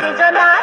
你真的